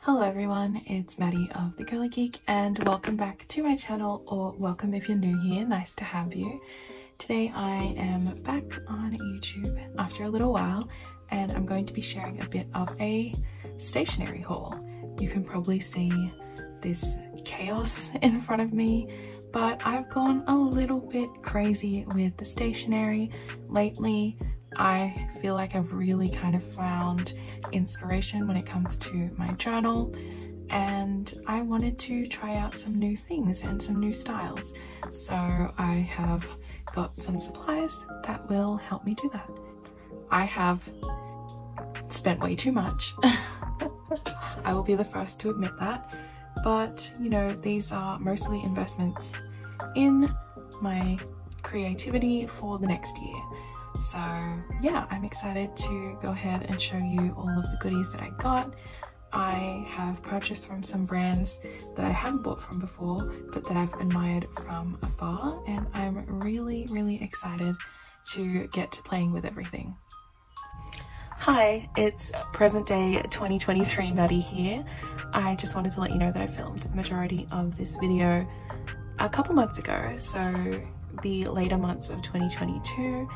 Hello everyone, it's Maddie of The Girly Geek and welcome back to my channel or welcome if you're new here, nice to have you. Today I am back on YouTube after a little while and I'm going to be sharing a bit of a stationery haul. You can probably see this chaos in front of me but I've gone a little bit crazy with the stationery lately. I feel like I've really kind of found inspiration when it comes to my journal and I wanted to try out some new things and some new styles. So I have got some supplies that will help me do that. I have spent way too much. I will be the first to admit that. But, you know, these are mostly investments in my creativity for the next year. So yeah, I'm excited to go ahead and show you all of the goodies that I got. I have purchased from some brands that I haven't bought from before, but that I've admired from afar. And I'm really, really excited to get to playing with everything. Hi, it's present day 2023 Maddie here. I just wanted to let you know that I filmed the majority of this video a couple months ago, so the later months of 2022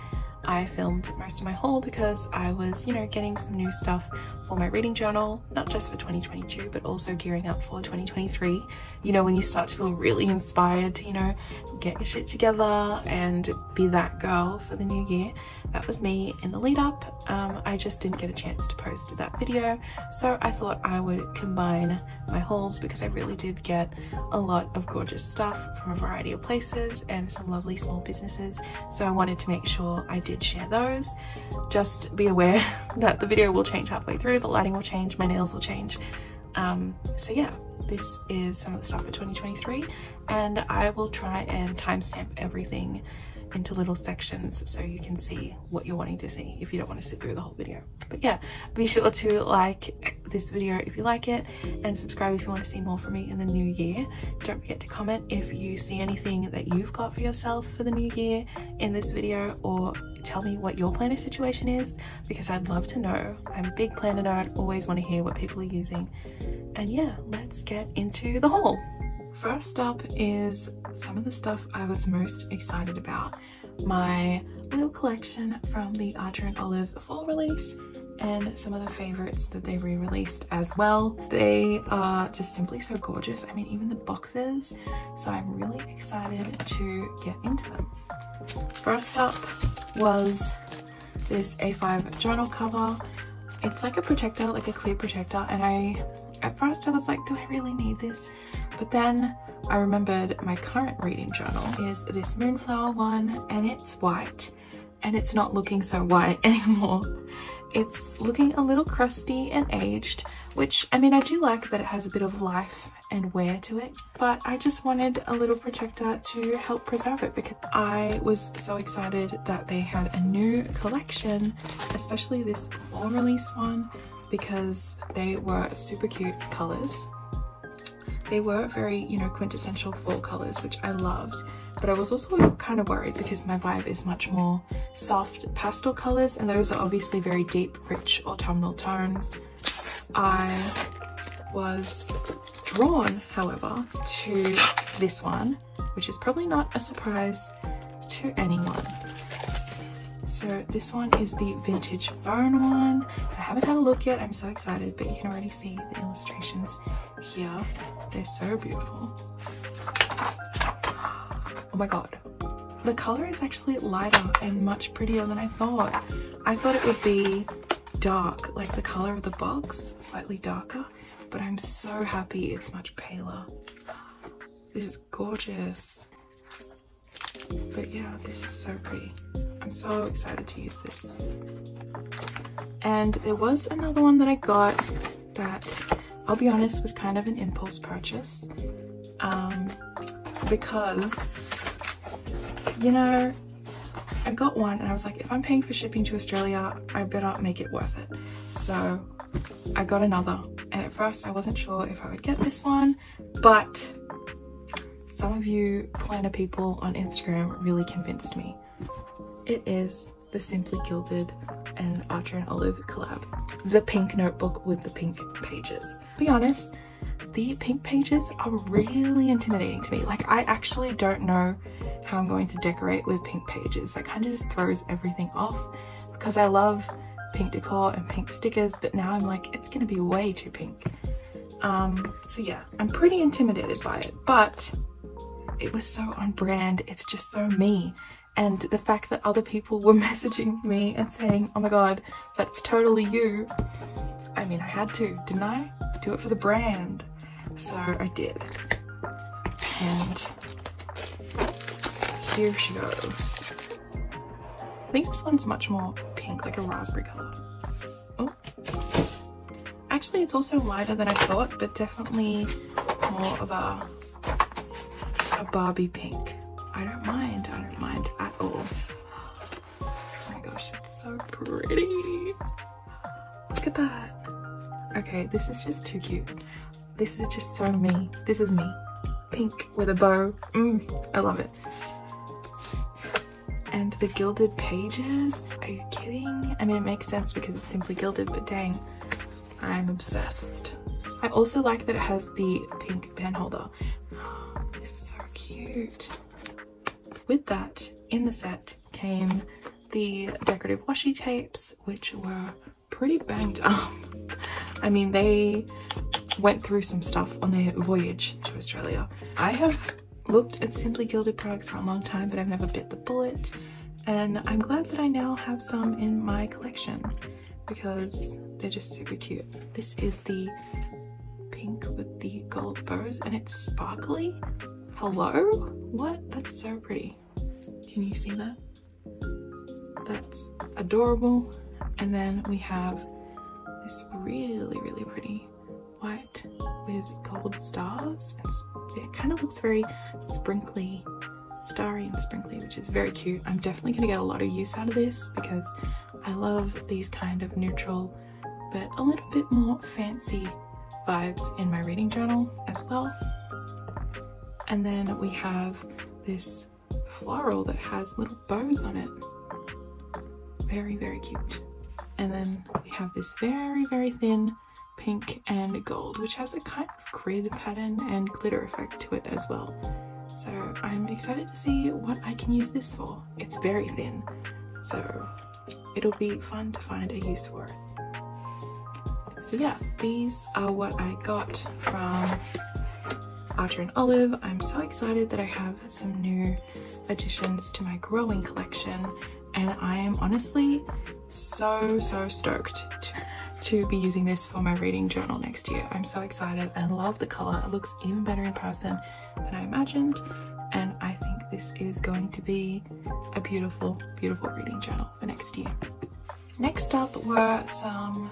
I filmed most of my haul because I was, you know, getting some new stuff for my reading journal, not just for 2022, but also gearing up for 2023. You know, when you start to feel really inspired to, you know, get your shit together and be that girl for the new year. That was me in the lead up. Um, I just didn't get a chance to post that video. So I thought I would combine my hauls because I really did get a lot of gorgeous stuff from a variety of places and some lovely small businesses. So I wanted to make sure I did did share those. Just be aware that the video will change halfway through, the lighting will change, my nails will change. Um, so yeah, this is some of the stuff for 2023 and I will try and timestamp everything into little sections so you can see what you're wanting to see if you don't want to sit through the whole video. But yeah, be sure to like this video if you like it and subscribe if you want to see more from me in the new year. Don't forget to comment if you see anything that you've got for yourself for the new year in this video or tell me what your planner situation is because I'd love to know. I'm a big planner nerd, always want to hear what people are using. And yeah, let's get into the haul. First up is some of the stuff I was most excited about. My little collection from the Archer and Olive fall release and some of the favorites that they re-released as well. They are just simply so gorgeous. I mean, even the boxes. So I'm really excited to get into them. First up was this A5 journal cover. It's like a protector, like a clear protector. And I, at first I was like, do I really need this? But then I remembered my current reading journal is this Moonflower one and it's white and it's not looking so white anymore. It's looking a little crusty and aged, which I mean, I do like that it has a bit of life and wear to it, but I just wanted a little protector to help preserve it because I was so excited that they had a new collection, especially this fall release one, because they were super cute colors they were very, you know, quintessential fall colors, which I loved. But I was also kind of worried because my vibe is much more soft pastel colors and those are obviously very deep, rich autumnal tones. I was drawn, however, to this one, which is probably not a surprise to anyone. So this one is the vintage phone one. I haven't had a look yet, I'm so excited, but you can already see the illustrations here. They're so beautiful. Oh my god. The color is actually lighter and much prettier than I thought. I thought it would be dark, like the color of the box, slightly darker, but I'm so happy it's much paler. This is gorgeous. But yeah, this is so pretty. I'm so excited to use this. And there was another one that I got that I'll be honest, was kind of an impulse purchase um, because, you know, I got one and I was like, if I'm paying for shipping to Australia, I better make it worth it. So I got another and at first I wasn't sure if I would get this one, but some of you planner people on Instagram really convinced me. It is the Simply Gilded and Archer and Olive collab. The pink notebook with the pink pages. To be honest, the pink pages are really intimidating to me. Like I actually don't know how I'm going to decorate with pink pages. That kind of just throws everything off because I love pink decor and pink stickers, but now I'm like, it's gonna be way too pink. Um, so yeah, I'm pretty intimidated by it, but it was so on brand. It's just so me. And the fact that other people were messaging me and saying, oh my God, that's totally you. I mean, I had to, didn't I? Do it for the brand. So I did. And here she goes. I think this one's much more pink, like a raspberry color. Oh. Actually, it's also lighter than I thought, but definitely more of a, a Barbie pink. I don't mind, I don't mind at all. Oh my gosh, it's so pretty. Look at that. Okay, this is just too cute. This is just so me. This is me. Pink with a bow. Mm, I love it. And the gilded pages, are you kidding? I mean, it makes sense because it's simply gilded, but dang, I'm obsessed. I also like that it has the pink pen holder. Cute. With that, in the set came the decorative washi tapes, which were pretty banged up. I mean, they went through some stuff on their voyage to Australia. I have looked at Simply Gilded products for a long time, but I've never bit the bullet. And I'm glad that I now have some in my collection because they're just super cute. This is the pink with the gold bows and it's sparkly. Hello? What? That's so pretty. Can you see that? That's adorable. And then we have this really, really pretty white with gold stars. It's, it kind of looks very sprinkly, starry and sprinkly, which is very cute. I'm definitely going to get a lot of use out of this because I love these kind of neutral but a little bit more fancy vibes in my reading journal as well. And then we have this floral that has little bows on it. Very, very cute. And then we have this very, very thin pink and gold, which has a kind of grid pattern and glitter effect to it as well. So I'm excited to see what I can use this for. It's very thin, so it'll be fun to find a use for it. So yeah, these are what I got from Archer and Olive. I'm so excited that I have some new additions to my growing collection and I am honestly so, so stoked to, to be using this for my reading journal next year. I'm so excited and love the color. It looks even better in person than I imagined. And I think this is going to be a beautiful, beautiful reading journal for next year. Next up were some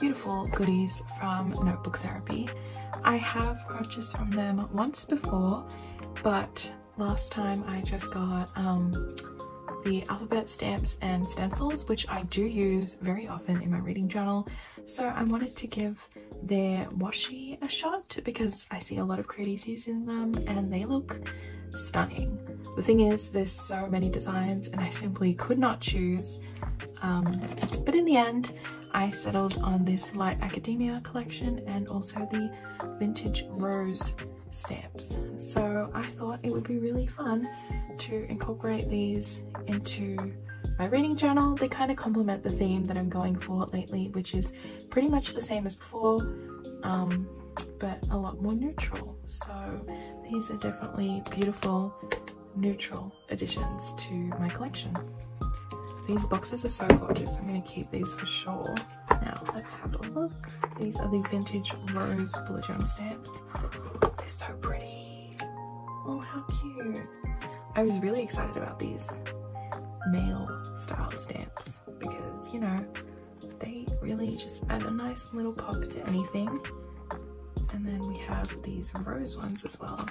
beautiful goodies from Notebook Therapy. I have purchased from them once before, but last time I just got um, the alphabet stamps and stencils, which I do use very often in my reading journal. So I wanted to give their washi a shot because I see a lot of creators using them and they look stunning. The thing is, there's so many designs and I simply could not choose. Um, but in the end, I settled on this Light Academia collection and also the Vintage Rose stamps. So I thought it would be really fun to incorporate these into my reading journal. They kind of complement the theme that I'm going for lately, which is pretty much the same as before, um, but a lot more neutral. So these are definitely beautiful neutral additions to my collection. These boxes are so gorgeous. I'm going to keep these for sure. Now, let's have a look. These are the vintage rose bullet journal stamps. They're so pretty. Oh, how cute. I was really excited about these mail style stamps because, you know, they really just add a nice little pop to anything. And then we have these rose ones as well.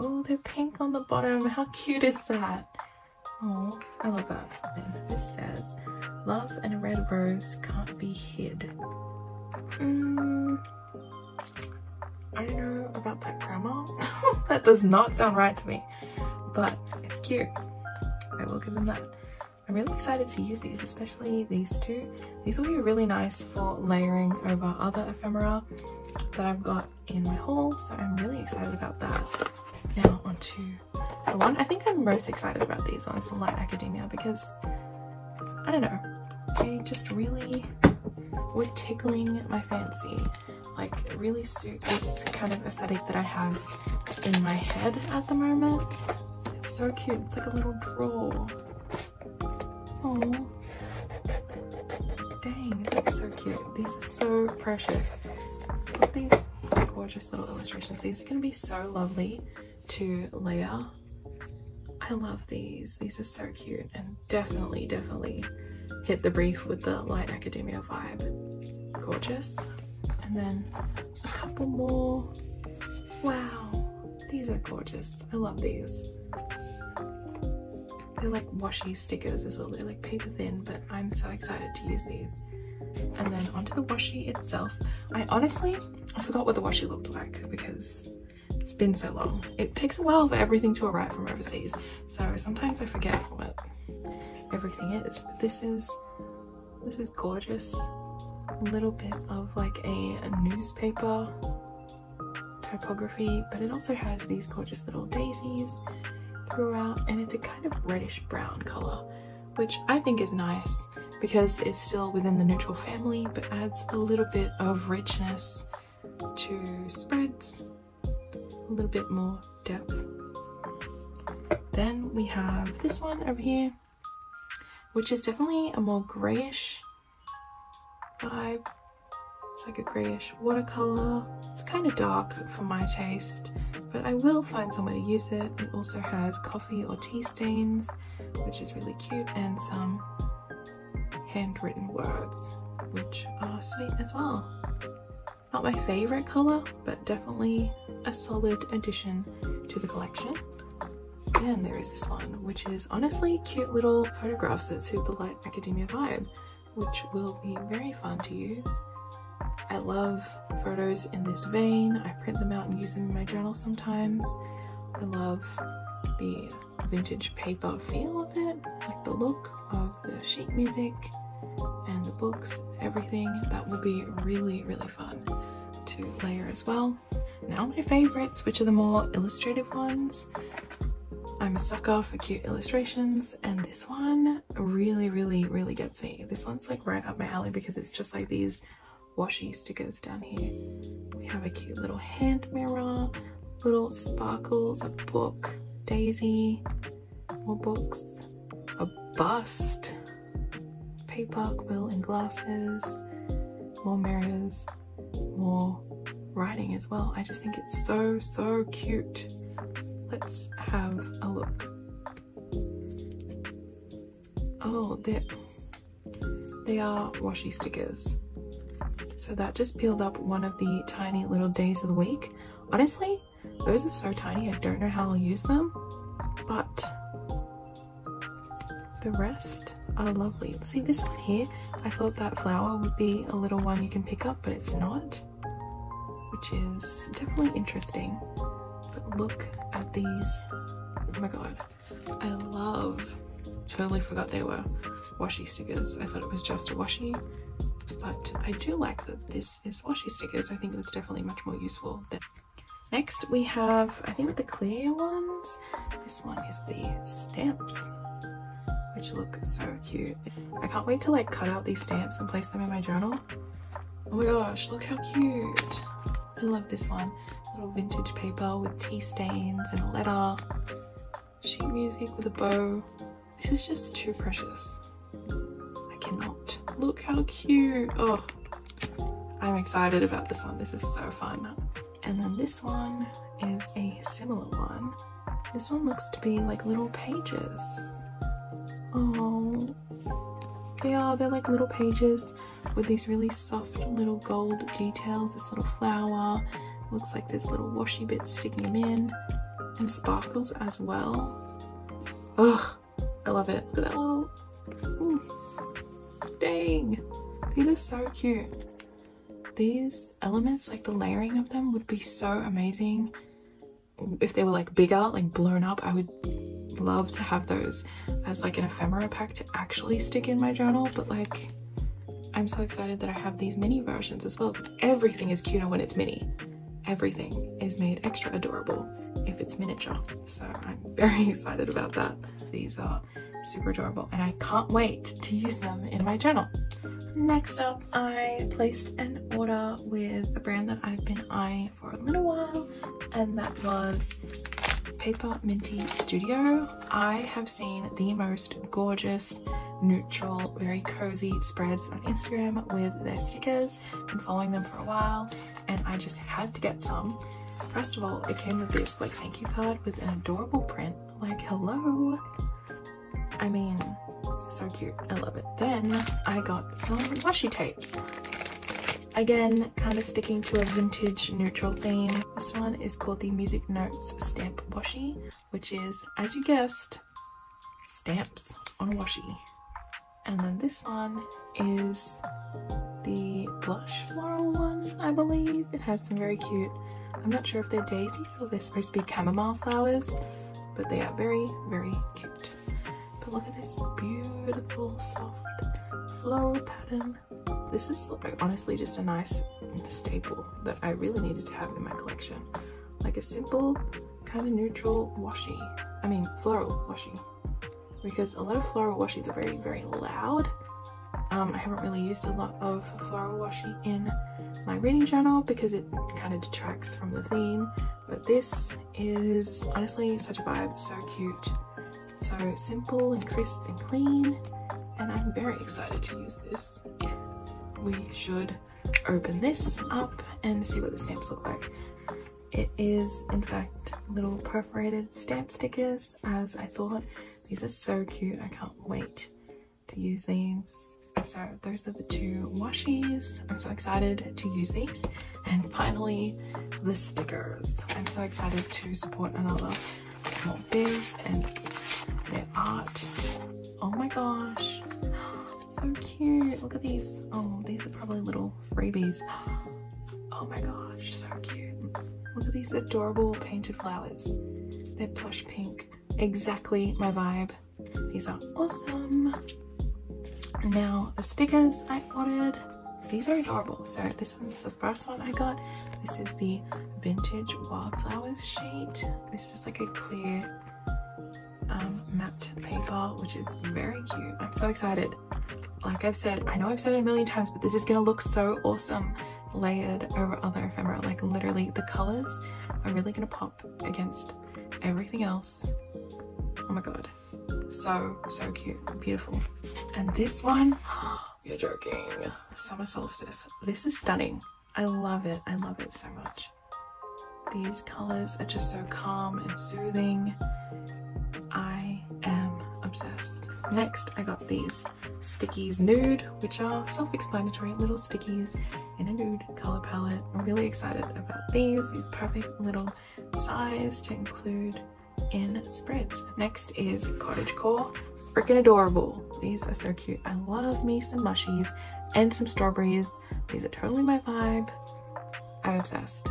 Oh, they're pink on the bottom. How cute is that? Oh, I love that. And this says, love and a red rose can't be hid. Mm, I don't know about that grammar. that does not sound right to me, but it's cute. I will give them that. I'm really excited to use these, especially these two. These will be really nice for layering over other ephemera that I've got in my haul, so I'm really excited about that. Now onto the one I think I'm most excited about these ones, the Light Academia, because I don't know, they just really were tickling my fancy. Like really suit this kind of aesthetic that I have in my head at the moment. It's so cute. It's like a little drawer. Oh, dang, that's so cute. These are so precious. Look at these gorgeous little illustrations. These are going to be so lovely to layer. I love these. These are so cute and definitely, definitely hit the brief with the Light Academia vibe. Gorgeous. And then a couple more. Wow, these are gorgeous. I love these. They're like washi stickers as well. They're like paper thin, but I'm so excited to use these. And then onto the washi itself. I honestly, I forgot what the washi looked like because it's been so long. It takes a while for everything to arrive from overseas. So sometimes I forget what everything is. This is, this is gorgeous. A little bit of like a, a newspaper typography, but it also has these gorgeous little daisies throughout and it's a kind of reddish brown color which I think is nice because it's still within the neutral family but adds a little bit of richness to spreads, a little bit more depth. Then we have this one over here which is definitely a more grayish vibe. It's like a grayish watercolor. It's kind of dark for my taste but I will find somewhere to use it. It also has coffee or tea stains, which is really cute, and some handwritten words, which are sweet as well. Not my favorite color, but definitely a solid addition to the collection. And there is this one, which is honestly cute little photographs that suit the Light Academia vibe, which will be very fun to use. I love photos in this vein. I print them out and use them in my journal sometimes. I love the vintage paper feel of it, like the look of the sheet music and the books, everything. That will be really, really fun to layer as well. Now my favorites, which are the more illustrative ones. I'm a sucker for cute illustrations and this one really, really, really gets me. This one's like right up my alley because it's just like these washi stickers down here. We have a cute little hand mirror, little sparkles, a book, daisy, more books, a bust, paper, quill and glasses, more mirrors, more writing as well. I just think it's so, so cute. Let's have a look. Oh, they they are washi stickers. So that just peeled up one of the tiny little days of the week. Honestly, those are so tiny, I don't know how I'll use them, but the rest are lovely. See this one here? I thought that flower would be a little one you can pick up, but it's not, which is definitely interesting. But look at these. Oh my god, I love, totally forgot they were washi stickers. I thought it was just a washi, but I do like that this is washi stickers. I think that's definitely much more useful. Than... Next we have, I think the clear ones. This one is the stamps, which look so cute. I can't wait to like cut out these stamps and place them in my journal. Oh my gosh, look how cute. I love this one. Little vintage paper with tea stains and a letter. Sheet music with a bow. This is just too precious. I cannot Look how cute. Oh, I'm excited about this one. This is so fun. And then this one is a similar one. This one looks to be like little pages. Oh, they are. They're like little pages with these really soft little gold details. This little flower. Looks like there's little washi bits sticking them in. And sparkles as well. Oh, I love it. Look at that little... Ooh. Dang, these are so cute. These elements, like the layering of them would be so amazing. If they were like bigger, like blown up, I would love to have those as like an ephemera pack to actually stick in my journal, but like I'm so excited that I have these mini versions as well. Everything is cuter when it's mini. Everything is made extra adorable if it's miniature. So I'm very excited about that. These are super adorable and I can't wait to use them in my journal. Next up, I placed an order with a brand that I've been eyeing for a little while and that was Paper Minty Studio. I have seen the most gorgeous, neutral, very cozy spreads on Instagram with their stickers. Been following them for a while and I just had to get some. First of all, it came with this like thank you card with an adorable print. Like, hello. I mean, so cute. I love it. Then I got some washi tapes. Again, kind of sticking to a vintage neutral theme. This one is called the Music Notes Stamp Washi, which is, as you guessed, stamps on a washi. And then this one is the blush floral one, I believe. It has some very cute, I'm not sure if they're daisies or they're supposed to be chamomile flowers, but they are very, very cute. But look at this beautiful, soft floral pattern. This is honestly just a nice staple that I really needed to have in my collection. Like a simple, kind of neutral washi. I mean, floral washi. Because a lot of floral washis are very, very loud. Um, I haven't really used a lot of floral washi in my reading journal because it kind of detracts from the theme. But this is honestly such a vibe, so cute. So simple and crisp and clean. And I'm very excited to use this. We should open this up and see what the stamps look like. It is, in fact, little perforated stamp stickers, as I thought. These are so cute. I can't wait to use these. So those are the two washies. I'm so excited to use these. And finally, the stickers. I'm so excited to support another small biz and their art. Oh my gosh, so cute. Look at these. Oh, these are probably little freebies. Oh my gosh, so cute. Look at these adorable painted flowers. They're plush pink. Exactly my vibe. These are awesome. Now, the stickers I ordered, these are adorable. So this one's the first one I got. This is the Vintage Wildflowers sheet. This is like a clear um, matte paper, which is very cute. I'm so excited. Like I've said, I know I've said it a million times, but this is gonna look so awesome layered over other ephemera. Like literally the colors are really gonna pop against everything else. Oh my God. So so cute. Beautiful. And this one you're joking. Summer solstice. This is stunning. I love it. I love it so much. These colors are just so calm and soothing. I am obsessed next i got these stickies nude which are self-explanatory little stickies in a nude color palette i'm really excited about these these perfect little size to include in spreads. Next is Cottage Core. Freaking adorable. These are so cute. I love me some mushies and some strawberries. These are totally my vibe. I'm obsessed.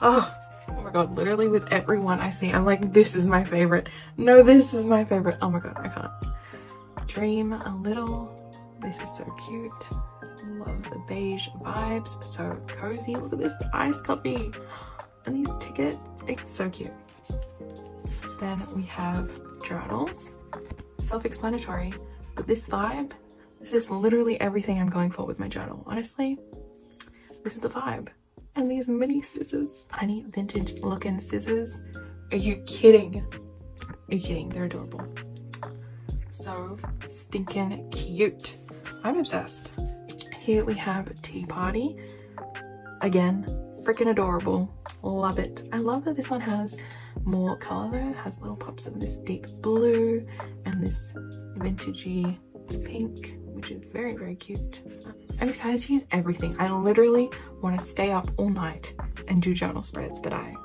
Oh, oh my god, literally with everyone I see, I'm like, this is my favorite. No, this is my favorite. Oh my god, I can't. Dream a little. This is so cute. Love the beige vibes. So cozy. Look at this iced coffee. And these tickets, it's so cute. Then we have journals, self-explanatory, but this vibe, this is literally everything I'm going for with my journal. Honestly, this is the vibe. And these mini scissors, need vintage looking scissors. Are you kidding? Are you kidding? They're adorable. So stinking cute. I'm obsessed. Here we have Tea Party. Again, freaking adorable. Love it. I love that this one has more color though. It has little pops of this deep blue and this vintagey pink, which is very, very cute. I'm excited to use everything. I literally want to stay up all night and do journal spreads, but I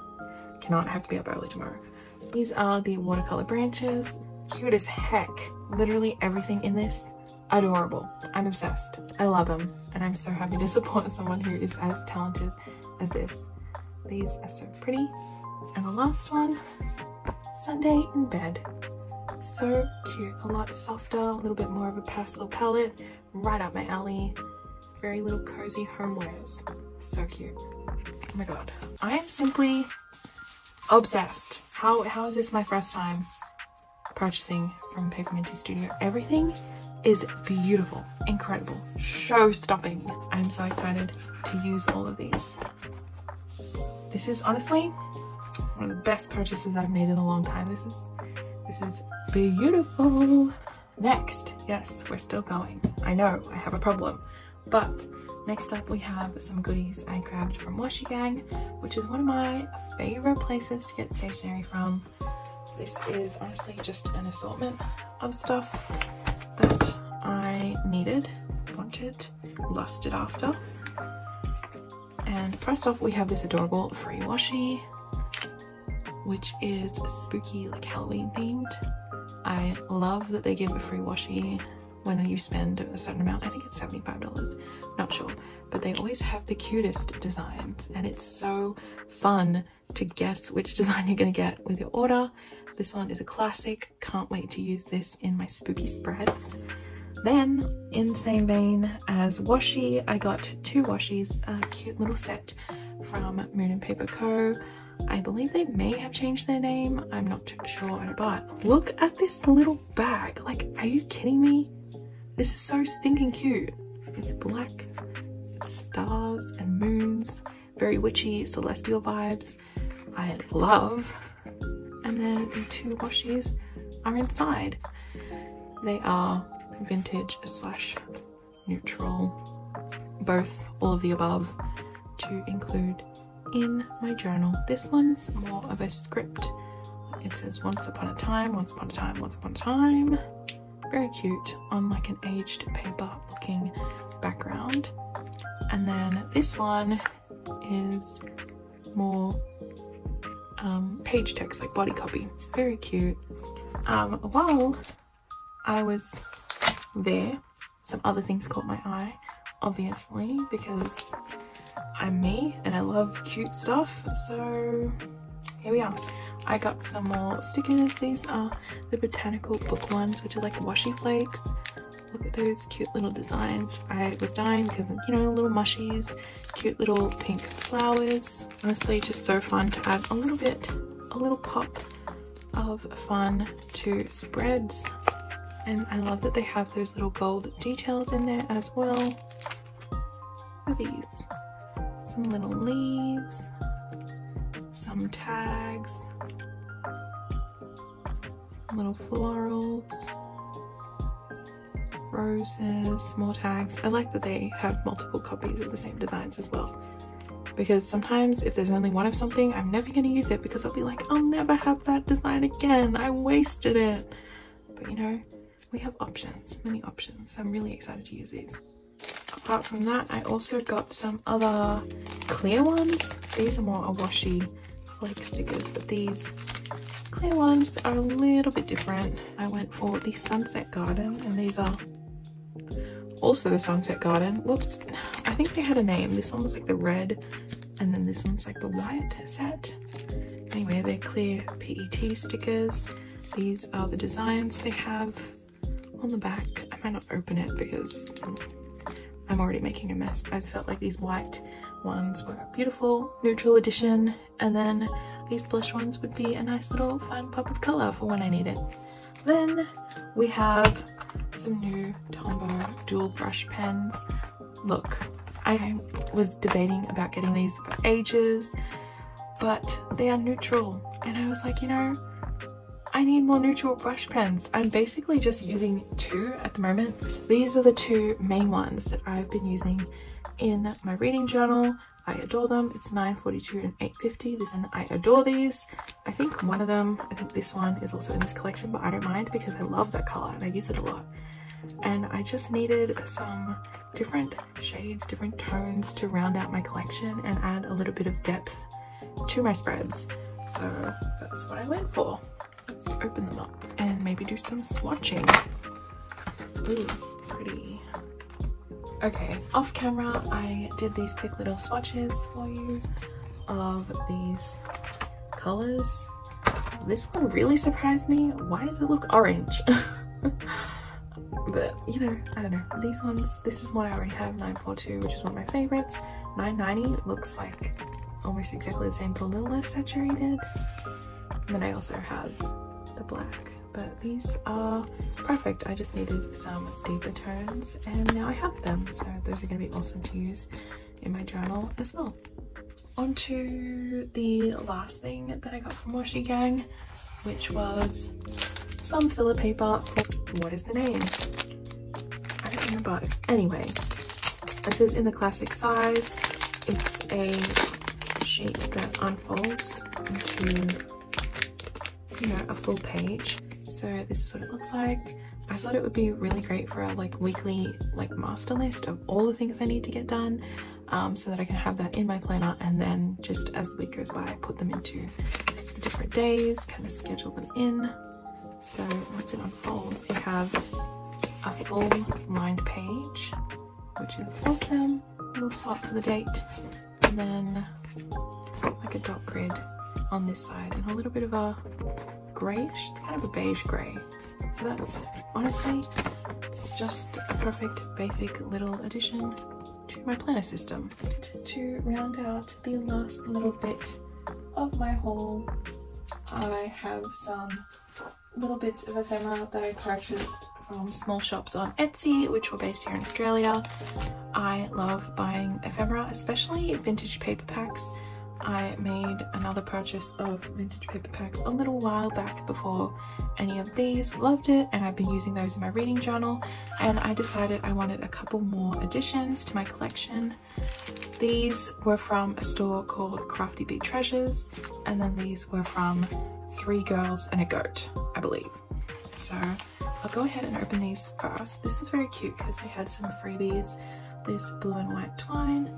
cannot have to be up early tomorrow. These are the watercolor branches. Cute as heck. Literally everything in this adorable. I'm obsessed. I love them and I'm so happy to support someone who is as talented as this. These are so pretty and the last one, Sunday in bed. So cute, a lot softer, a little bit more of a pastel palette, right up my alley. Very little cozy homewares. So cute. Oh my god. I am simply obsessed. How, how is this my first time purchasing from Paper Minty Studio? Everything is beautiful, incredible, show stopping. I'm so excited to use all of these. This is honestly one of the best purchases I've made in a long time. This is, this is beautiful. Next, yes, we're still going. I know I have a problem, but next up we have some goodies I grabbed from Washi Gang, which is one of my favorite places to get stationery from. This is honestly just an assortment of stuff that I needed, wanted, lusted after. And first off, we have this adorable free washi, which is spooky, like Halloween themed. I love that they give a free washi when you spend a certain amount. I think it's $75, not sure. But they always have the cutest designs and it's so fun to guess which design you're gonna get with your order. This one is a classic. Can't wait to use this in my spooky spreads. Then, in the same vein as washi, I got two washis, a cute little set from Moon and Paper Co. I believe they may have changed their name. I'm not sure, but look at this little bag. Like, are you kidding me? This is so stinking cute. It's black, stars and moons, very witchy, celestial vibes. I love. And then the two washis are inside. They are vintage slash neutral, both, all of the above, to include in my journal. This one's more of a script. It says once upon a time, once upon a time, once upon a time. Very cute on like an aged paper looking background. And then this one is more um, page text, like body copy. It's very cute. Um, while I was there. Some other things caught my eye, obviously, because I'm me and I love cute stuff. So here we are. I got some more stickers. These are the botanical book ones, which are like washi flakes. Look at those cute little designs. I was dying because, you know, little mushies, cute little pink flowers. Honestly, just so fun to add a little bit, a little pop of fun to spreads and I love that they have those little gold details in there as well. Are these? Some little leaves, some tags, little florals, roses, more tags. I like that they have multiple copies of the same designs as well because sometimes if there's only one of something I'm never going to use it because I'll be like I'll never have that design again I wasted it but you know we have options, many options. I'm really excited to use these. Apart from that, I also got some other clear ones. These are more a washi flake stickers, but these clear ones are a little bit different. I went for the Sunset Garden, and these are also the Sunset Garden. Whoops, I think they had a name. This one was like the red, and then this one's like the white set. Anyway, they're clear PET stickers. These are the designs they have on the back. I might not open it because um, I'm already making a mess. I felt like these white ones were a beautiful, neutral addition, and then these blush ones would be a nice little fun pop of color for when I need it. Then we have some new Tombow dual brush pens. Look, I was debating about getting these for ages, but they are neutral. And I was like, you know, I need more neutral brush pens. I'm basically just using two at the moment. These are the two main ones that I've been using in my reading journal. I adore them. It's 942 and 850. This one, I adore these. I think one of them, I think this one is also in this collection, but I don't mind because I love that color and I use it a lot. And I just needed some different shades, different tones to round out my collection and add a little bit of depth to my spreads. So that's what I went for let's open them up and maybe do some swatching. Ooh, pretty. Okay, off camera, I did these quick little swatches for you of these colors. this one really surprised me. Why does it look orange? but you know, I don't know. These ones, this is one I already have, 942, which is one of my favorites. 990 looks like almost exactly the same, but a little less saturated. And then I also have the black, but these are perfect. I just needed some deeper tones and now I have them. So those are gonna be awesome to use in my journal as well. On to the last thing that I got from Washi Gang, which was some filler paper. What is the name? I don't remember. Anyway, this is in the classic size. It's a sheet that unfolds into, you know, a full page. So this is what it looks like. I thought it would be really great for a like weekly like master list of all the things I need to get done um, so that I can have that in my planner and then just as the week goes by I put them into different days, kind of schedule them in. So once it unfolds you have a full lined page which is awesome, little spot for the date and then like a dot grid on this side and a little bit of a grayish, it's kind of a beige grey. So that's honestly just a perfect basic little addition to my planner system. To round out the last little bit of my haul, I have some little bits of ephemera that I purchased from small shops on Etsy, which were based here in Australia. I love buying ephemera, especially vintage paper packs. I made another purchase of vintage paper packs a little while back before any of these. Loved it and I've been using those in my reading journal and I decided I wanted a couple more additions to my collection. These were from a store called Crafty Bee Treasures and then these were from Three Girls and a Goat, I believe. So I'll go ahead and open these first. This was very cute because they had some freebies. This blue and white twine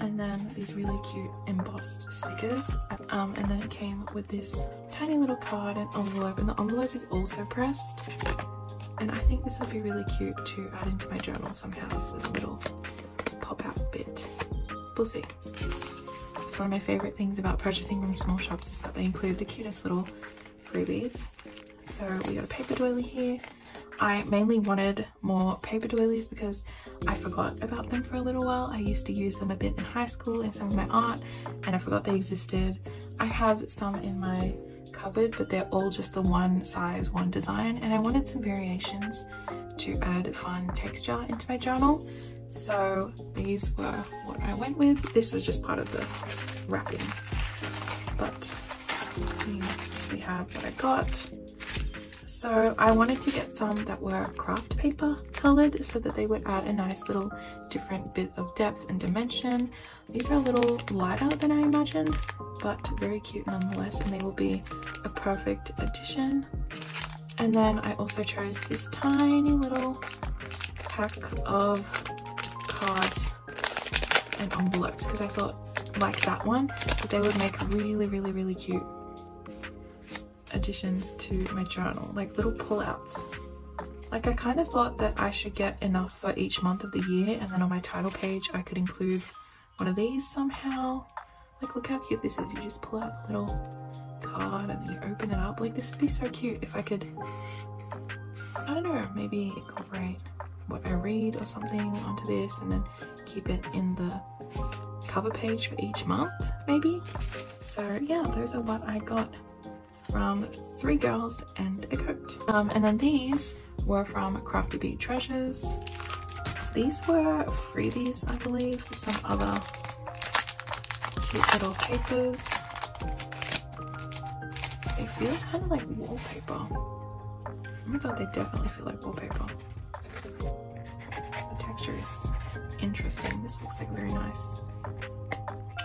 and then these really cute embossed stickers. Um, and then it came with this tiny little card and envelope and the envelope is also pressed. And I think this would be really cute to add into my journal somehow with a little pop out bit. We'll see. It's, it's one of my favorite things about purchasing from small shops is that they include the cutest little freebies. So we got a paper doily here I mainly wanted more paper doilies because I forgot about them for a little while. I used to use them a bit in high school in some of my art and I forgot they existed. I have some in my cupboard but they're all just the one size, one design and I wanted some variations to add fun texture into my journal. So these were what I went with. This was just part of the wrapping. But we have what I got. So I wanted to get some that were craft paper colored so that they would add a nice little different bit of depth and dimension. These are a little lighter than I imagined, but very cute nonetheless, and they will be a perfect addition. And then I also chose this tiny little pack of cards and envelopes because I thought like that one, that they would make really, really, really cute additions to my journal, like little pullouts. Like I kind of thought that I should get enough for each month of the year and then on my title page I could include one of these somehow. Like look how cute this is. You just pull out the little card and then you open it up. Like this would be so cute if I could, I don't know, maybe incorporate what I read or something onto this and then keep it in the cover page for each month maybe. So yeah, those are what I got from Three Girls and a Goat. Um, and then these were from Crafty Bee Treasures. These were freebies, I believe, some other cute little papers. They feel kind of like wallpaper. Oh my god, they definitely feel like wallpaper. The texture is interesting. This looks like very nice.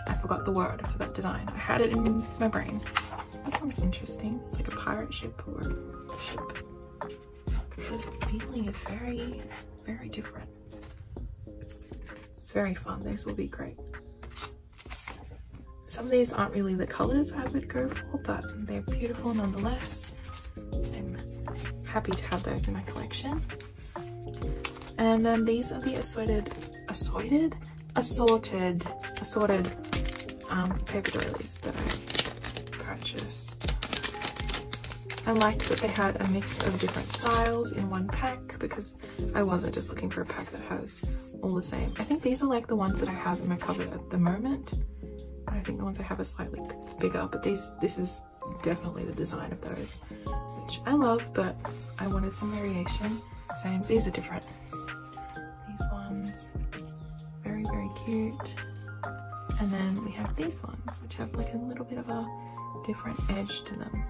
I forgot the word for that design. I had it in my brain. That sounds interesting. It's like a pirate ship or ship. The feeling is very, very different. It's, it's very fun. These will be great. Some of these aren't really the colors I would go for, but they're beautiful nonetheless. I'm happy to have those in my collection. And then these are the assorted, assorted, assorted, assorted um, paper doilies that I purchased. I liked that they had a mix of different styles in one pack because I wasn't just looking for a pack that has all the same. I think these are like the ones that I have in my cupboard at the moment. I think the ones I have are slightly bigger, but these this is definitely the design of those, which I love, but I wanted some variation. Same, these are different. These ones, very, very cute. And then we have these ones, which have like a little bit of a different edge to them.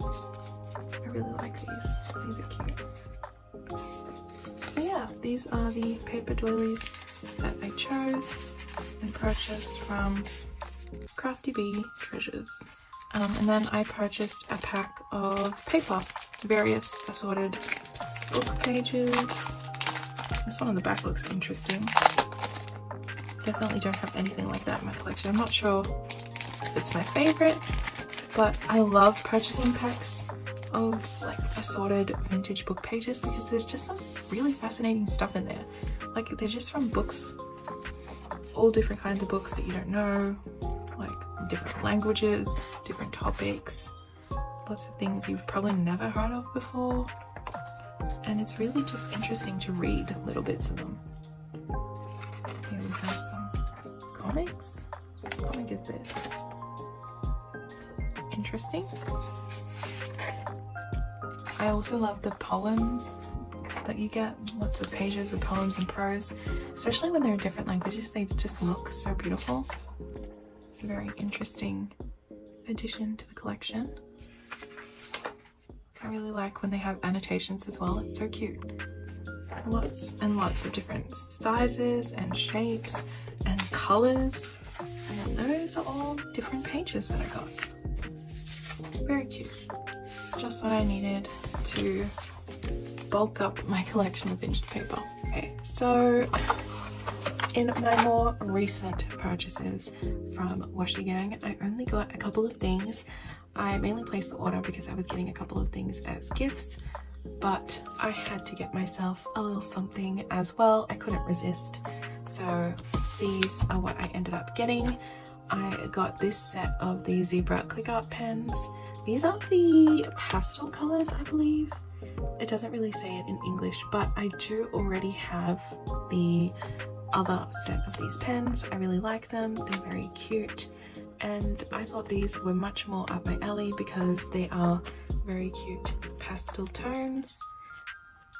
I really like these. These are cute. So yeah, these are the paper doilies that I chose and purchased from Crafty Bee Treasures. Um, and then I purchased a pack of paper, various assorted book pages. This one on the back looks interesting. Definitely don't have anything like that in my collection. I'm not sure if it's my favorite, but I love purchasing packs of like assorted vintage book pages because there's just some really fascinating stuff in there. Like they're just from books all different kinds of books that you don't know, like different languages, different topics, lots of things you've probably never heard of before. And it's really just interesting to read little bits of them. Comics. What is this? Interesting. I also love the poems that you get. Lots of pages of poems and prose. Especially when they're in different languages they just look so beautiful. It's a very interesting addition to the collection. I really like when they have annotations as well. It's so cute. Lots and lots of different sizes and shapes colors and those are all different pages that I got very cute just what I needed to bulk up my collection of vintage paper. Okay, so in my more recent purchases from Washigang, I only got a couple of things. I mainly placed the order because I was getting a couple of things as gifts, but I had to get myself a little something as well. I couldn't resist. So these are what I ended up getting. I got this set of the Zebra clickart pens. These are the pastel colors, I believe. It doesn't really say it in English, but I do already have the other set of these pens. I really like them. They're very cute. And I thought these were much more up my alley because they are very cute pastel tones.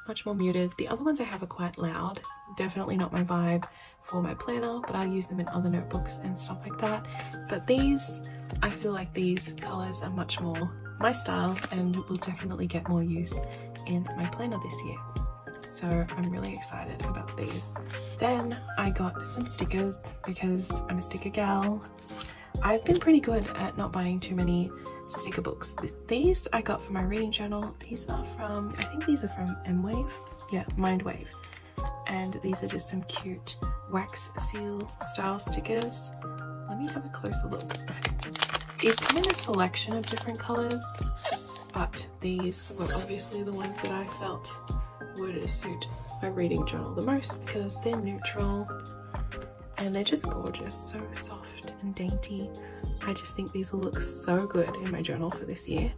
Much more muted. The other ones I have are quite loud. Definitely not my vibe for my planner, but I'll use them in other notebooks and stuff like that. But these, I feel like these colors are much more my style and will definitely get more use in my planner this year. So I'm really excited about these. Then I got some stickers because I'm a sticker gal. I've been pretty good at not buying too many sticker books. These I got for my reading journal. These are from, I think these are from M-Wave. Yeah, Mindwave. And these are just some cute wax seal style stickers. Let me have a closer look. These come in a selection of different colors, but these were obviously the ones that I felt would suit my reading journal the most because they're neutral and they're just gorgeous, so soft and dainty. I just think these will look so good in my journal for this year.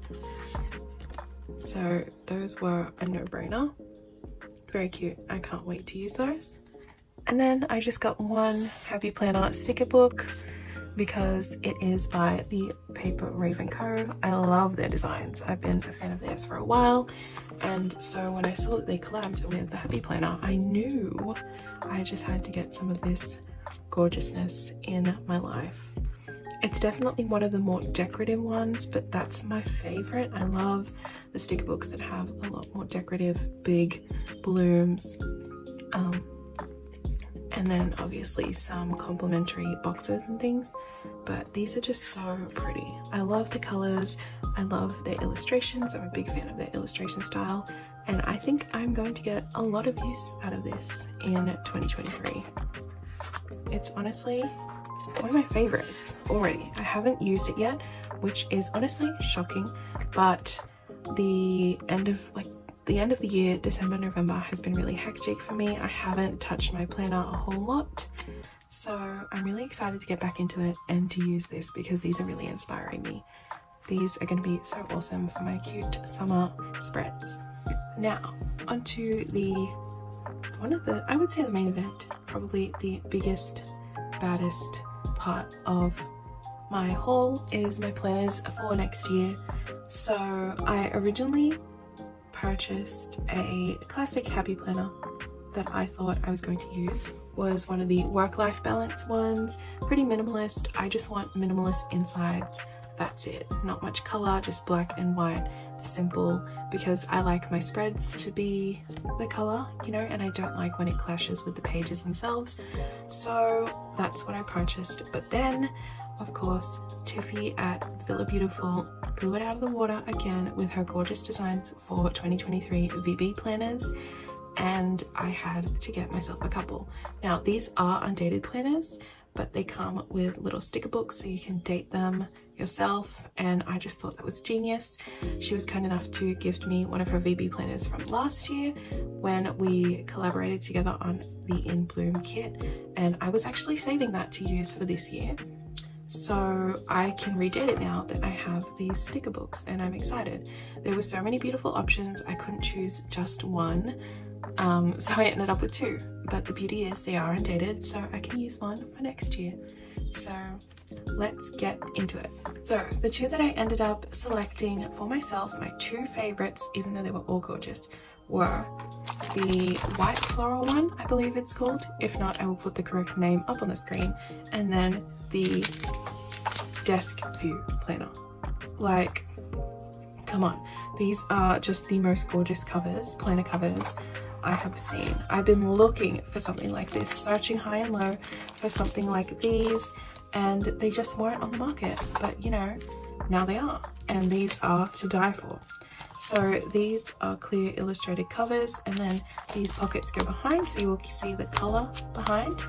So those were a no-brainer. Very cute. I can't wait to use those. And then I just got one Happy Planner sticker book because it is by the Paper Raven Co. I love their designs. I've been a fan of theirs for a while and so when I saw that they collabed with the Happy Planner, I knew I just had to get some of this gorgeousness in my life. It's definitely one of the more decorative ones, but that's my favorite. I love the sticker books that have a lot more decorative, big blooms. Um, and then obviously some complimentary boxes and things but these are just so pretty i love the colors i love their illustrations i'm a big fan of their illustration style and i think i'm going to get a lot of use out of this in 2023 it's honestly one of my favorites already i haven't used it yet which is honestly shocking but the end of like the end of the year, December, November has been really hectic for me. I haven't touched my planner a whole lot. So I'm really excited to get back into it and to use this because these are really inspiring me these are going to be so awesome for my cute summer spreads. Now, onto the one of the, I would say the main event, probably the biggest, baddest part of my haul is my planners for next year. So I originally purchased a classic happy planner that I thought I was going to use. Was one of the work-life balance ones pretty minimalist. I just want minimalist insides. That's it. Not much color just black and white simple because I like my spreads to be the color you know and I don't like when it clashes with the pages themselves. So that's what I purchased. But then of course Tiffy at Villabeautifful blew it out of the water again with her gorgeous designs for 2023 VB planners. And I had to get myself a couple. Now these are undated planners but they come with little sticker books so you can date them yourself and I just thought that was genius. She was kind enough to gift me one of her VB planners from last year when we collaborated together on the In Bloom kit and I was actually saving that to use for this year. So I can redate it now that I have these sticker books and I'm excited. There were so many beautiful options, I couldn't choose just one. Um, so I ended up with two, but the beauty is they are undated, so I can use one for next year. So let's get into it. So the two that I ended up selecting for myself, my two favorites, even though they were all gorgeous, were the white floral one, I believe it's called. If not, I will put the correct name up on the screen. And then the desk view planner. Like, come on. These are just the most gorgeous covers, planner covers I have seen. I've been looking for something like this, searching high and low for something like these, and they just weren't on the market. But you know, now they are, and these are to die for. So these are clear illustrated covers, and then these pockets go behind, so you will see the color behind.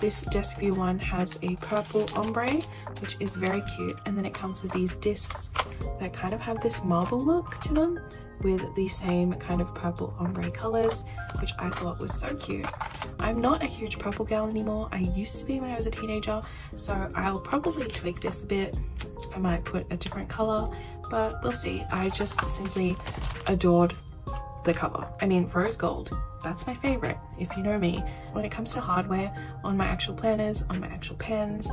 This view one has a purple ombre, which is very cute, and then it comes with these discs that kind of have this marble look to them with the same kind of purple ombre colors, which I thought was so cute. I'm not a huge purple gal anymore. I used to be when I was a teenager, so I'll probably tweak this a bit. I might put a different color, but we'll see. I just simply adored the cover. I mean, rose gold, that's my favorite, if you know me. When it comes to hardware, on my actual planners, on my actual pens,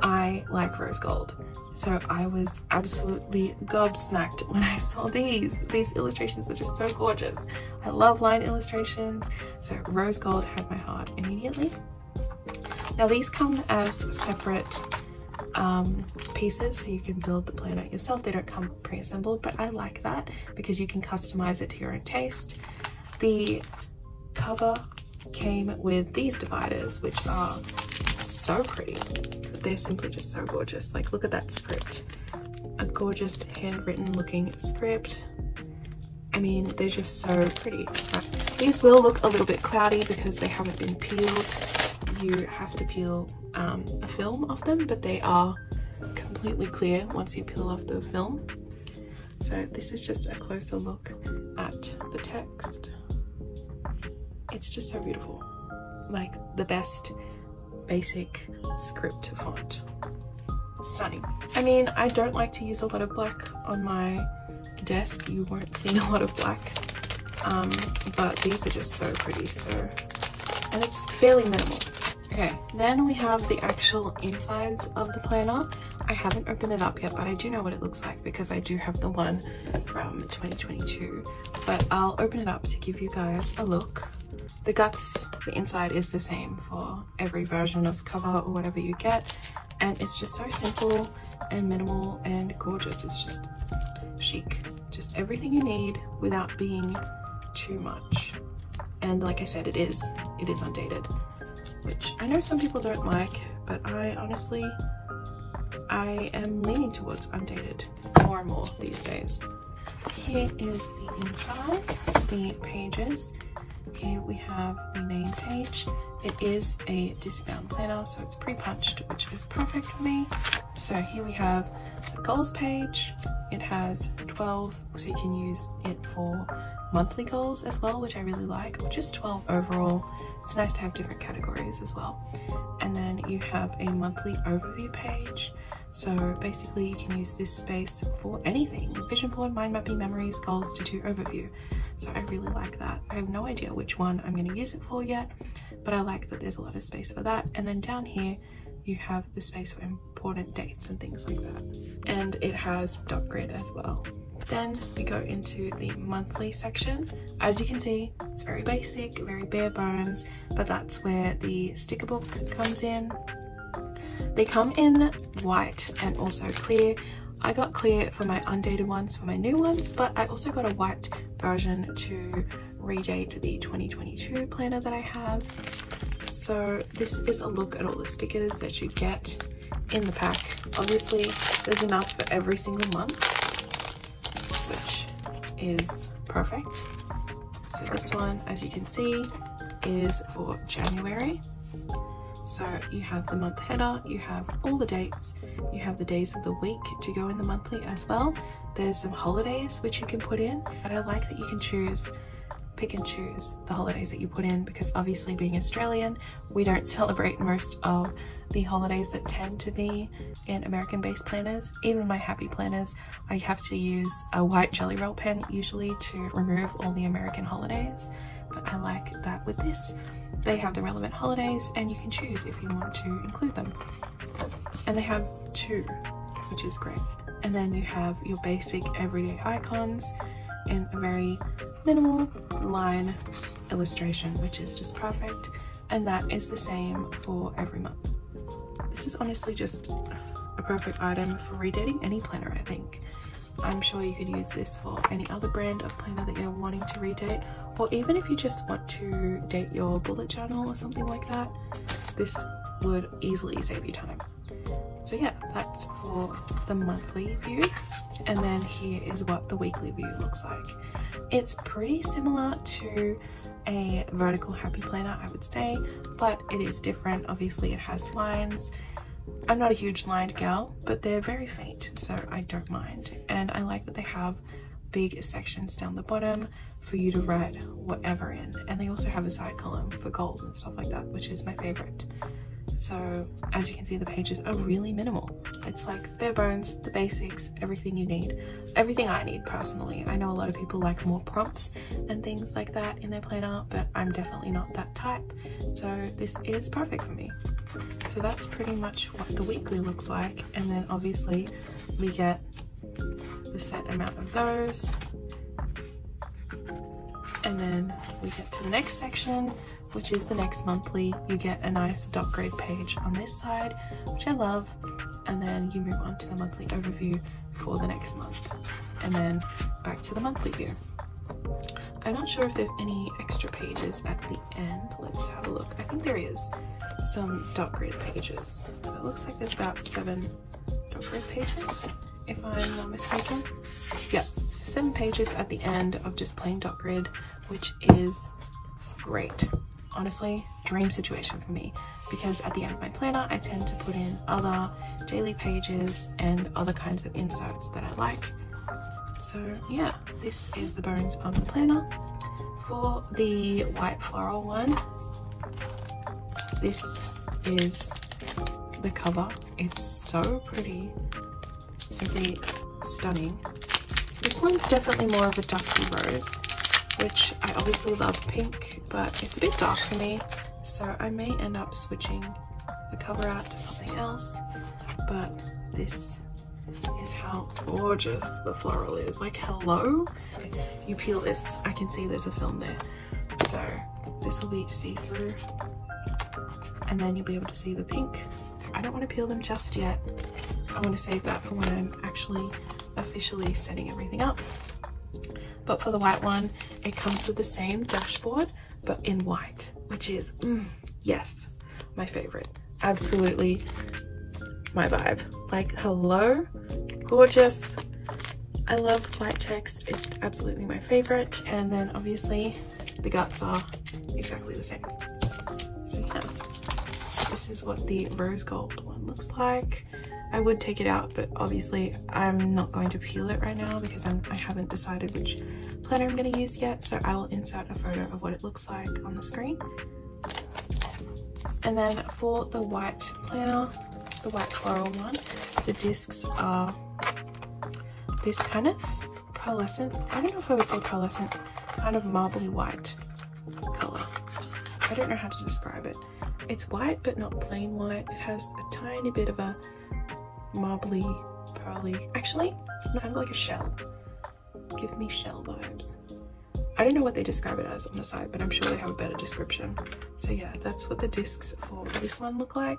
I like rose gold. So I was absolutely gobsmacked when I saw these. These illustrations are just so gorgeous. I love line illustrations, so rose gold had my heart immediately. Now these come as separate um, pieces so you can build the planner yourself. They don't come pre-assembled, but I like that because you can customize it to your own taste. The cover came with these dividers, which are so pretty. They're simply just so gorgeous. Like, look at that script. A gorgeous handwritten looking script. I mean, they're just so pretty. These will look a little bit cloudy because they haven't been peeled. You have to peel um, a film of them, but they are completely clear once you peel off the film. So this is just a closer look at the text. It's just so beautiful. Like the best basic script font. Stunning. I mean, I don't like to use a lot of black on my desk. You won't see a lot of black. Um, but these are just so pretty, so... And it's fairly minimal. Okay, then we have the actual insides of the planner. I haven't opened it up yet, but I do know what it looks like because I do have the one from 2022. But I'll open it up to give you guys a look. The guts, the inside is the same for every version of cover or whatever you get. And it's just so simple and minimal and gorgeous. It's just chic. Just everything you need without being too much. And like I said, it is, it is undated, which I know some people don't like, but I honestly, I am leaning towards undated more and more these days. Here is the inside, the pages. Here we have the name page. It is a discbound planner, so it's pre-punched, which is perfect for me. So here we have the goals page. It has 12, so you can use it for monthly goals as well, which I really like, or just 12 overall. It's nice to have different categories as well. And then you have a monthly overview page, So basically you can use this space for anything. Vision board, mind mapping, memories, goals, tattoo, overview. So I really like that. I have no idea which one I'm going to use it for yet, but I like that there's a lot of space for that. And then down here, you have the space for important dates and things like that. And it has dot grid as well. Then we go into the monthly section. As you can see, it's very basic, very bare bones, but that's where the sticker book comes in. They come in white and also clear. I got clear for my undated ones for my new ones, but I also got a white version to redate the 2022 planner that I have. So this is a look at all the stickers that you get in the pack. Obviously, there's enough for every single month, which is perfect. So this one, as you can see, is for January. So you have the month header, you have all the dates, you have the days of the week to go in the monthly as well. There's some holidays which you can put in, and I like that you can choose pick and choose the holidays that you put in because obviously being Australian, we don't celebrate most of the holidays that tend to be in American based planners. Even my happy planners, I have to use a white jelly roll pen usually to remove all the American holidays. But I like that with this, they have the relevant holidays and you can choose if you want to include them. And they have two, which is great. And then you have your basic everyday icons in a very minimal line illustration, which is just perfect. And that is the same for every month. This is honestly just a perfect item for redating any planner, I think. I'm sure you could use this for any other brand of planner that you're wanting to redate, or even if you just want to date your bullet journal or something like that, this would easily save you time. So yeah, that's for the monthly view. And then here is what the weekly view looks like. It's pretty similar to a vertical happy planner, I would say, but it is different. Obviously it has lines. I'm not a huge lined gal, but they're very faint, so I don't mind. And I like that they have big sections down the bottom for you to write whatever in. And they also have a side column for goals and stuff like that, which is my favorite. So as you can see, the pages are really minimal. It's like bare bones, the basics, everything you need. Everything I need personally. I know a lot of people like more prompts and things like that in their planner, but I'm definitely not that type. So this is perfect for me. So that's pretty much what the weekly looks like. And then obviously we get the set amount of those. And then we get to the next section which is the next monthly. You get a nice dot grid page on this side, which I love. And then you move on to the monthly overview for the next month. And then back to the monthly view. I'm not sure if there's any extra pages at the end. Let's have a look. I think there is some dot grid pages. So it looks like there's about seven dot grid pages, if I'm not mistaken. Yeah, seven pages at the end of just plain dot grid, which is great. Honestly dream situation for me. Because at the end of my planner I tend to put in other daily pages and other kinds of inserts that I like. So yeah this is the bones of the planner. For the white floral one this is the cover. It's so pretty. Simply stunning. This one's definitely more of a dusty rose which I obviously love pink, but it's a bit dark for me. So I may end up switching the cover out to something else, but this is how gorgeous the floral is. Like, hello? You peel this, I can see there's a film there. So this will be see-through. And then you'll be able to see the pink. I don't want to peel them just yet. I want to save that for when I'm actually officially setting everything up. But for the white one, it comes with the same dashboard, but in white, which is, mm, yes, my favorite. Absolutely my vibe. Like, hello, gorgeous. I love white text. It's absolutely my favorite. And then obviously the guts are exactly the same. So yeah, this is what the rose gold one looks like. I would take it out, but obviously I'm not going to peel it right now because I'm, I haven't decided which planner I'm going to use yet. So I will insert a photo of what it looks like on the screen. And then for the white planner, the white floral one. The discs are this kind of pearlescent, I don't know if I would say pearlescent, kind of marbly white color. I don't know how to describe it. It's white but not plain white. It has a tiny bit of a marbly, pearly, actually, kind of like a shell. gives me shell vibes. I don't know what they describe it as on the side, but I'm sure they have a better description. So yeah, that's what the discs for this one look like.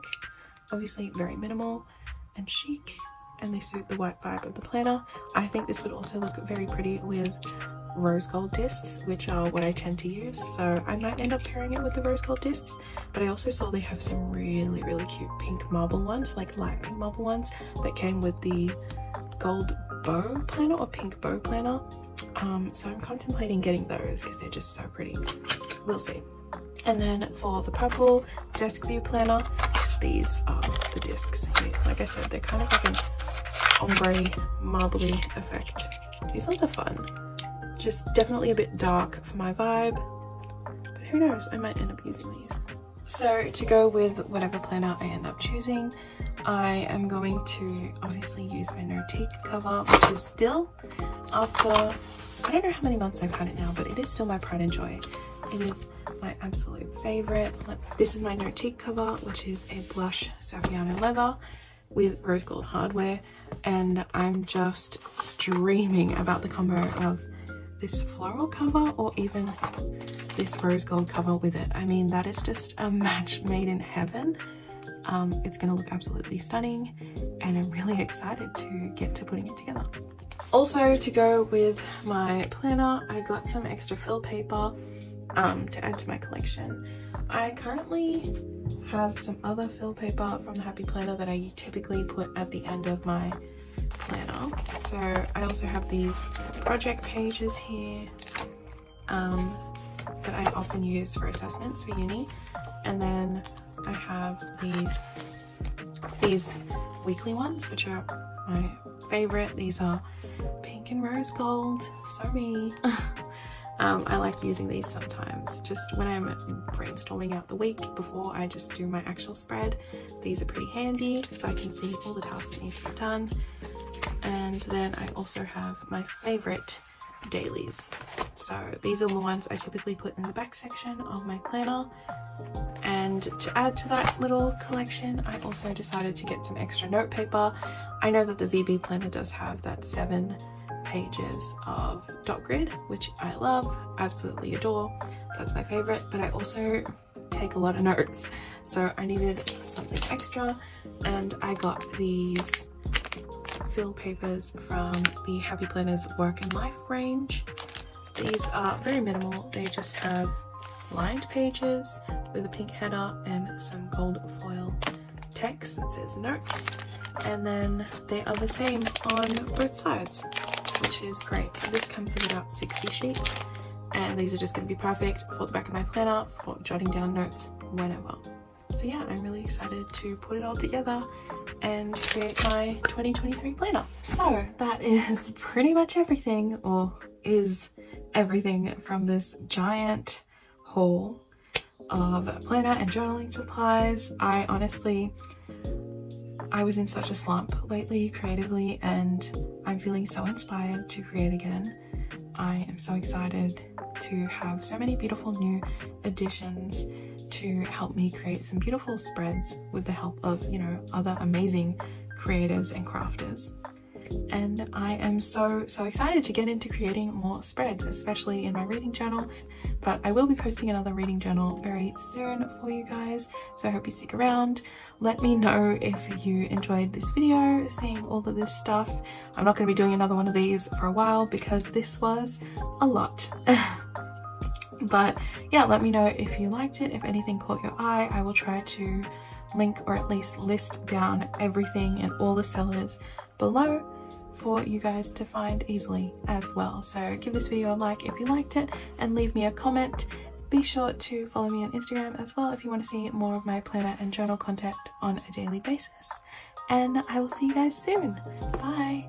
Obviously very minimal and chic and they suit the white vibe of the planner. I think this would also look very pretty with rose gold discs, which are what I tend to use. So I might end up pairing it with the rose gold discs, but I also saw they have some really, really cute pink marble ones, like light pink marble ones that came with the gold bow planner or pink bow planner. Um, so I'm contemplating getting those because they're just so pretty. We'll see. And then for the purple desk view planner, these are the discs here. Like I said, they're kind of like an ombre marbly effect. These ones are fun. Just definitely a bit dark for my vibe, but who knows, I might end up using these. So to go with whatever planner I end up choosing, I am going to obviously use my Notique cover, which is still after, I don't know how many months I've had it now, but it is still my pride and joy. It is my absolute favorite. This is my Notique cover, which is a blush Saffiano leather with rose gold hardware. And I'm just dreaming about the combo of this floral cover or even this rose gold cover with it. I mean, that is just a match made in heaven. Um, it's gonna look absolutely stunning and I'm really excited to get to putting it together. Also to go with my planner, I got some extra fill paper um, to add to my collection. I currently have some other fill paper from the Happy Planner that I typically put at the end of my planner. So I also have these project pages here um, that I often use for assessments for uni. And then I have these, these weekly ones, which are my favorite. These are pink and rose gold, so me. Um, I like using these sometimes just when I'm brainstorming out the week before I just do my actual spread. These are pretty handy so I can see all the tasks that need to be done. And then I also have my favorite dailies. So these are the ones I typically put in the back section of my planner. And to add to that little collection, I also decided to get some extra note paper. I know that the VB planner does have that seven pages of dot grid, which I love, absolutely adore. That's my favorite, but I also take a lot of notes. So I needed something extra and I got these fill papers from the Happy Planners Work and Life range. These are very minimal. They just have lined pages with a pink header and some gold foil text that says notes. And then they are the same on both sides which is great. So this comes with about 60 sheets and these are just going to be perfect for the back of my planner for jotting down notes whenever. So yeah, I'm really excited to put it all together and create my 2023 planner. So that is pretty much everything or is everything from this giant haul of planner and journaling supplies. I honestly I was in such a slump lately creatively and I'm feeling so inspired to create again. I am so excited to have so many beautiful new additions to help me create some beautiful spreads with the help of, you know, other amazing creators and crafters and I am so so excited to get into creating more spreads especially in my reading journal. But I will be posting another reading journal very soon for you guys so I hope you stick around. Let me know if you enjoyed this video seeing all of this stuff. I'm not going to be doing another one of these for a while because this was a lot. But yeah let me know if you liked it. If anything caught your eye I will try to link or at least list down everything and all the sellers below for you guys to find easily as well. So give this video a like if you liked it and leave me a comment. Be sure to follow me on Instagram as well if you want to see more of my planner and journal content on a daily basis. And I will see you guys soon. Bye!